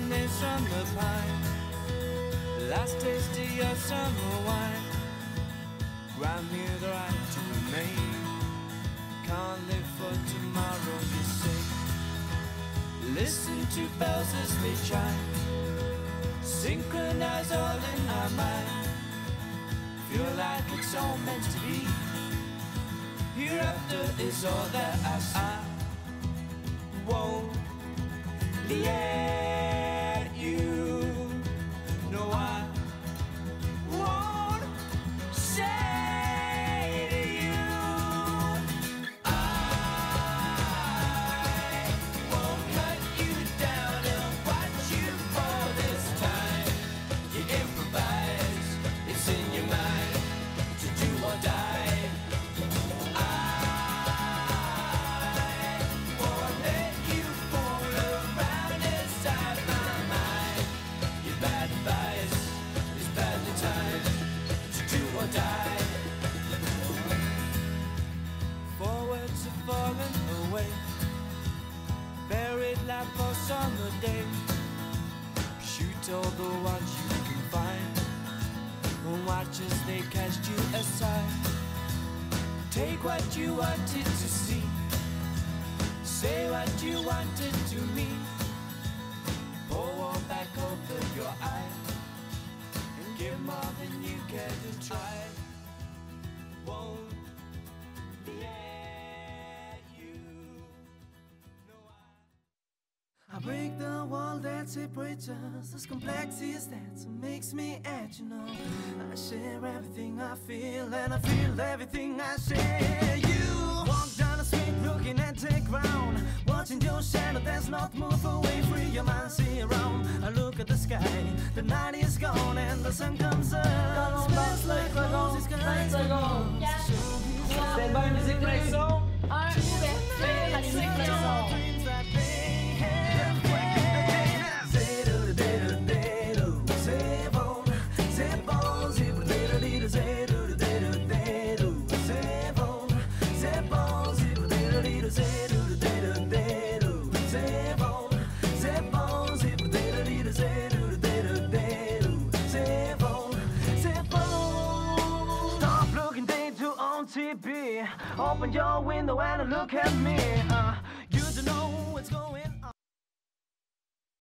reminisce from the pine. Last taste of your summer wine. Grant me the right to remain. Can't live for tomorrow, you say. Listen to bells as they chime. Synchronize all in our mind. Feel like it's all meant to be. Hereafter is all that I, I won't let Falling away, buried like for summer day. Shoot all the ones you can find, and watch as they cast you aside. Take what you wanted to see. Say what you wanted to me. Break the wall that separates us. As complex as that makes me know. I share everything I feel, and I feel everything I share. You walk down the street looking at the ground, watching your shadow that's not move away. Free your mind, see around. I look at the sky, the night is gone, and the sun comes up. Open your window and look at me. Uh, you don't know what's going on.